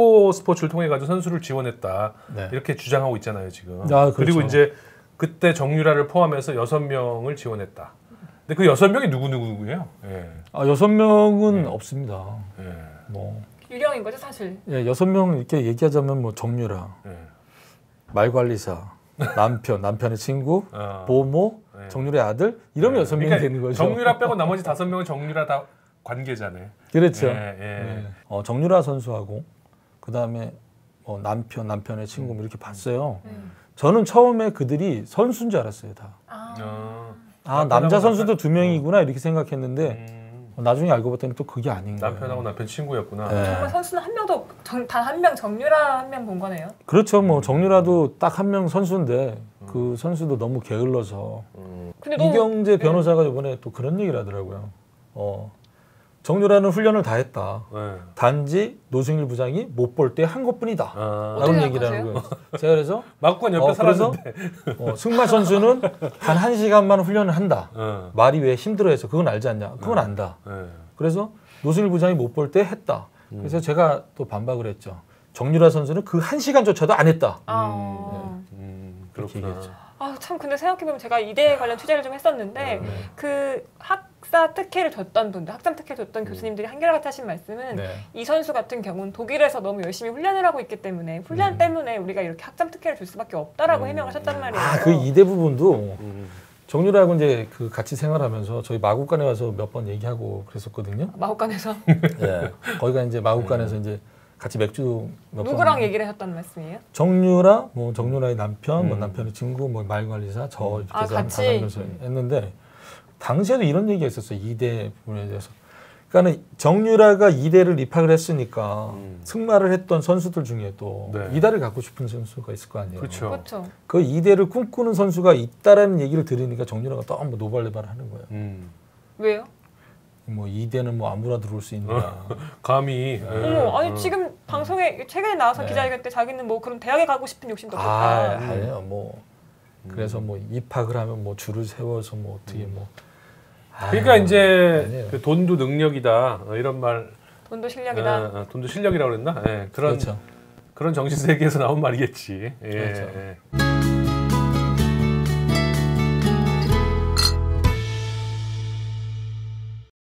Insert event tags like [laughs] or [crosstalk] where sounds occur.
에코 스포츠를 통해 가지고 선수를 지원했다 네. 이렇게 주장하고 있잖아요 지금. 아, 그렇죠. 그리고 이제 그때 정유라를 포함해서 여섯 명을 지원했다. 근데 그 여섯 명이 누구 누구예요? 예. 아 여섯 명은 네. 없습니다. 예. 뭐 유령인 거죠 사실. 예, 여섯 명 이렇게 얘기하자면 뭐 정유라, 예. 말관리사, 남편, [laughs] 남편의 친구, 어. 보모, 네. 정유라의 아들 이러면 예. 여섯 명이 그러니까 되는 거죠. 정유라 빼고 나머지 다섯 명은 정유라 다 관계자네. [laughs] 그렇죠. 예, 예. 네. 어, 정유라 선수하고 그 다음에 뭐 남편, 남편의 친구 뭐 이렇게 봤어요. 음. 저는 처음에 그들이 선수인 줄 알았어요 다. 아. 어. 아 남편하고 남자 선수도? 두 명이구나 이렇게 생각했는데 음. 어, 나중에 알고 봤더니 또 그게 아닌 거예요. 남편하고 남편 친구였구나. 네. 정말 선수는 한 명도 단 한 명 정유라 한 명 본 거네요. 그렇죠. 뭐 정유라도 딱 한 명 선수인데 그 선수도 너무 게을러서 음. 이경재 변호사가 이번에 또 그런 얘기를 하더라고요. 어, 정유라는 훈련을 다 했다. 네. 단지 노승일 부장이 못 볼 때 한 것뿐이다. 아. 라는 얘기를 하는 거예요. 제가 그래서 [laughs] 마구간 옆에 어, 그래서 살았는데. 어, 승마 선수는 단 한 시간만 훈련을 한다. 어. 말이 왜 힘들어해서 그건 알지 않냐? 그건 안다. 네. 그래서 노승일 부장이 못 볼 때 했다. 그래서 제가 또 반박을 했죠. 정유라 선수는 그 한 시간조차도 안 했다. 아. 음, 그렇게 그렇구나. 얘기했죠. 아, 참 근데 생각해보면 제가 이대 관련 취재를 좀 했었는데 네. 그학 사 특혜를 줬던 분들, 학점 특혜를 줬던 교수님들이 한결같이 하신 말씀은 네. 이 선수 같은 경우는 독일에서 너무 열심히 훈련을 하고 있기 때문에 훈련 음. 때문에 우리가 이렇게 학점 특혜를 줄 수밖에 없다라고 음. 해명하셨단 말이에요. 아, 그 이대 부분도 음. 정유라하고 이제 그 같이 생활하면서 저희 마국간에 와서 몇 번 얘기하고 그랬었거든요. 마곡간에서 [laughs] 예. 거기가 이제 마국간에서 이제 같이 맥주 몇 누구랑 번 얘기를 하셨다는 말씀이에요? 정유라, 뭐 정유라의 남편, 뭐 음. 남편의 친구, 뭐 말관리사, 저 이렇게 아, 같이? 다 하면서 했는데 당시에도 이런 얘기가 있었어요. 이대 부분에 대해서. 그러니까는 정유라가 이대를 입학을 했으니까 음. 승마를 했던 선수들 중에 또 네. 이다를 갖고 싶은 선수가 있을 거 아니에요. 그렇죠. 그렇죠. 그 이대를 꿈꾸는 선수가 있다라는 얘기를 들으니까 정유라가 너무 노발레발을 하는 거예요. 음. 왜요? 뭐 이대는 뭐 아무나 들어올 수 있느냐. [laughs] 감히. 예. 어머, 아니 어. 지금 방송에 최근에 나와서 네. 기자회견 때 자기는 뭐 그런 대학에 가고 싶은 욕심도 없고 아, 다 아니에요. 뭐 그래서 뭐 입학을 하면 뭐 줄을 세워서 뭐 어떻게 뭐. 아, 그러니까 이제 아니에요. 그 돈도 능력이다 어, 이런 말. 돈도 실력이다. 어, 어, 돈도 실력이라고 그랬나? 예, 그런 그렇죠. 그런 정신 세계에서 나온 말이겠지. 예, 그렇죠. 예.